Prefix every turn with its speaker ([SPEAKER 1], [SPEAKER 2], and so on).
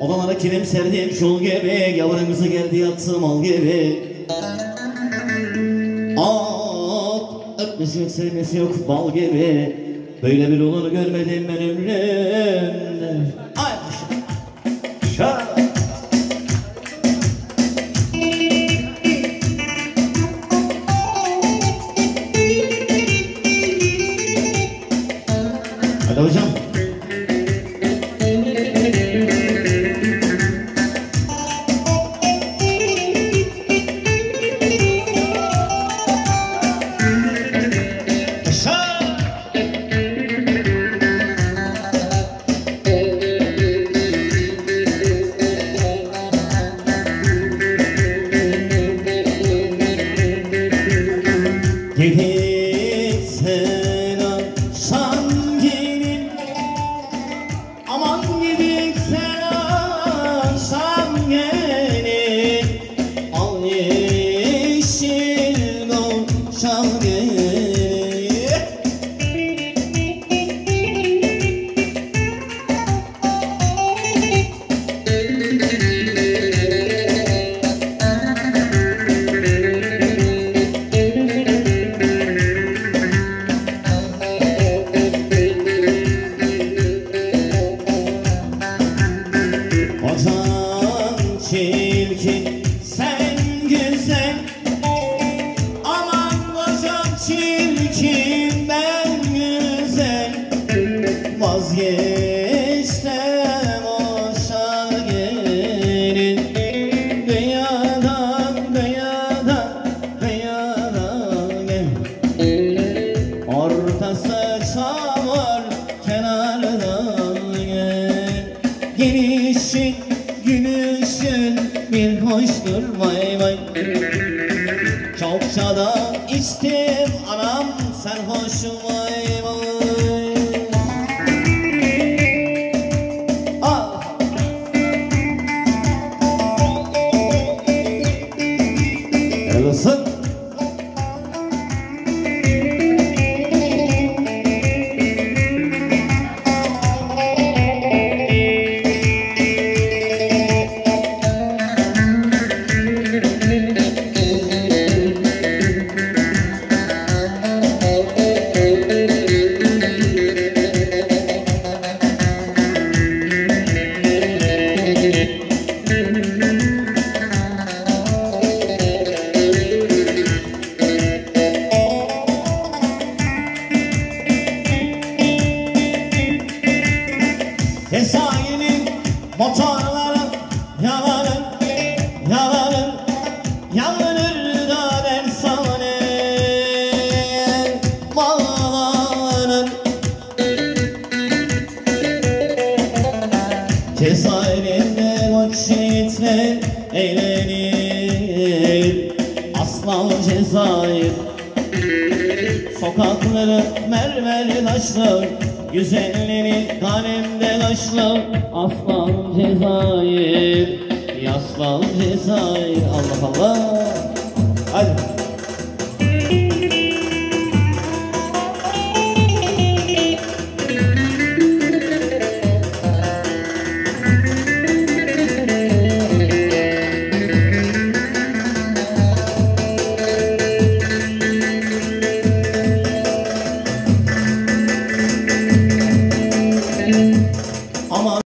[SPEAKER 1] Odalara kilim serdim şul gibi. Yavrum geldi yattı mal gibi. At öpmesi yok sevmesi yok bal gibi. Böyle bir olanı görmedim ben ömrümde. Ay Şah Hey, hey. Vazgeçtem o şargenin Dünyadan dünyadan dünyadan gel. Ortası çamur kenardan gel. Bir hoştur vay vay. Çokça da içtim anam sarhoşum vay vay 来个三 Hesayinin motorları yalanır, yalanır, yalanır da dersane bağlanır. Cezaevinde vakitler eğlenir, aslan Cezayir. Sokakları mermer taşlı Güzelleri kalemde kaşlı Aslan Cezayir Yaslan Cezayir. Allah Allah. Hadi